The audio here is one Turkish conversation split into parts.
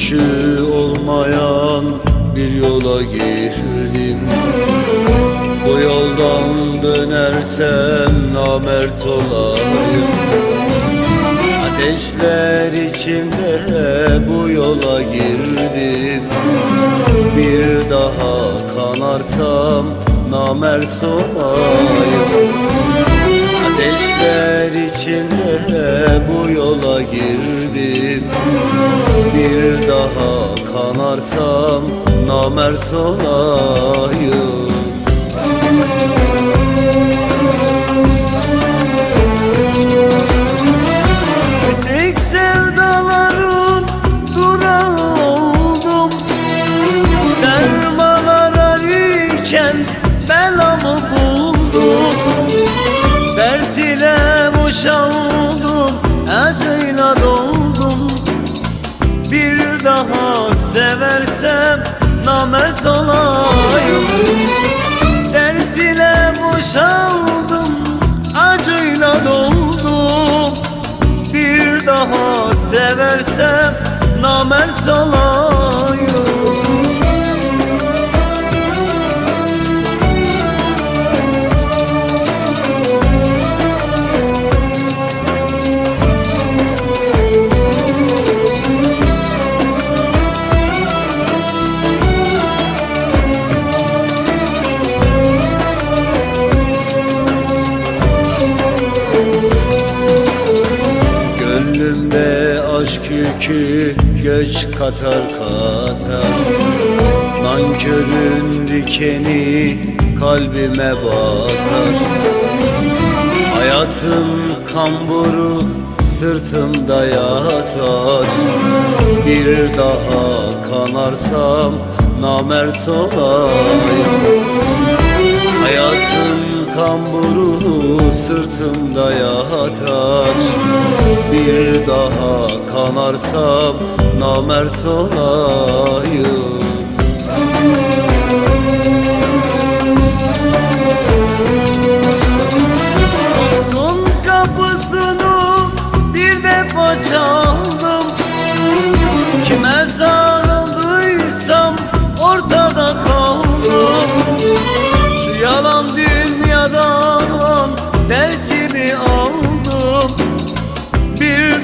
dönüşü olmayan bir yola girdim. Bu yoldan dönersem namert olayım. Ateşler içinde bu yola girdim. Bir daha kanarsam namert olayım. Ateşler içinde bu yola girdim Bir daha kanarsam namert olayım seversem namert olayım yükü göç katar katar. Nankörün dikeni kalbime batar. Hayatın kamburu sırtımda yatar. Bir daha kanarsam namert olayım Hayatın kamburu sırtımda yatar Bir daha kanarsam namert olayım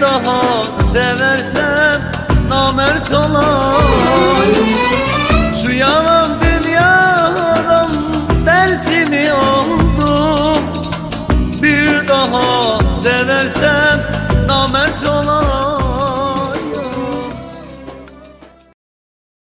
daha seversem namert olayım. Şu yalan dünyadan dersimi oldum Bir daha seversem